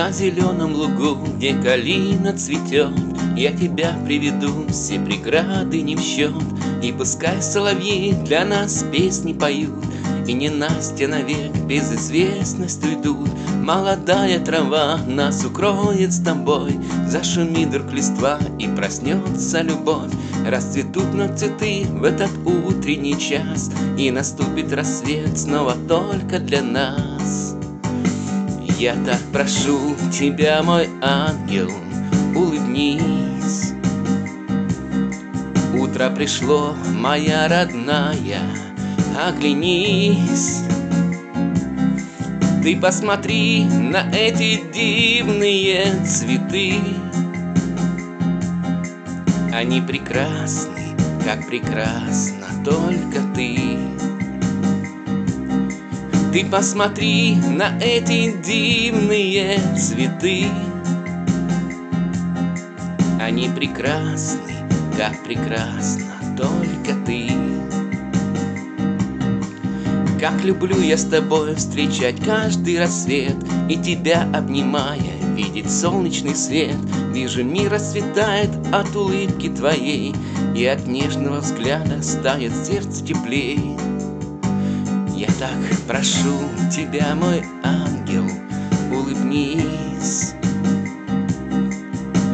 На зеленом лугу, где калина цветет, Я тебя приведу, все преграды не в счет, И пускай соловьи для нас песни поют, И не Настя навек безызвестность уйдут. Молодая трава нас укроет с тобой, Зашумит вдруг листва и проснется любовь. Расцветут на цветы в этот утренний час, И наступит рассвет снова только для нас. Я так прошу тебя, мой ангел, улыбнись. Утро пришло, моя родная, оглянись. Ты посмотри на эти дивные цветы. Они прекрасны, как прекрасна только ты. Ты посмотри на эти дивные цветы. Они прекрасны, как прекрасна только ты. Как люблю я с тобой встречать каждый рассвет И тебя обнимая, видеть солнечный свет Вижу, мир расцветает от улыбки твоей И от нежного взгляда станет сердце теплее Я так прошу тебя, мой ангел, улыбнись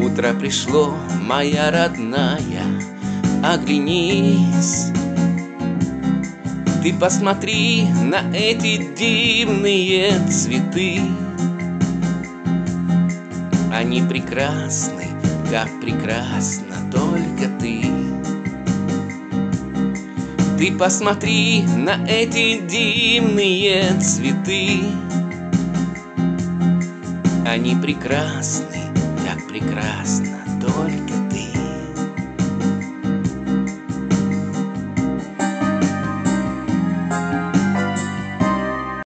Утро пришло, моя родная, оглянись ты посмотри на эти дивные цветы. Они прекрасны, как прекрасна только ты. Ты посмотри на эти дивные цветы. Они прекрасны,